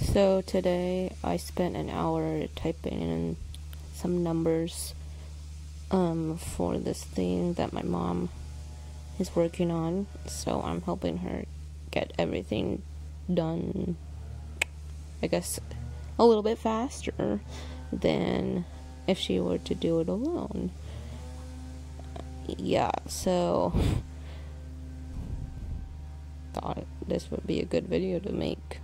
So today I spent an hour typing in some numbers um, for this thing that my mom is working on. So I'm helping her get everything done, I guess, a little bit faster than if she were to do it alone. Yeah, so thought this would be a good video to make.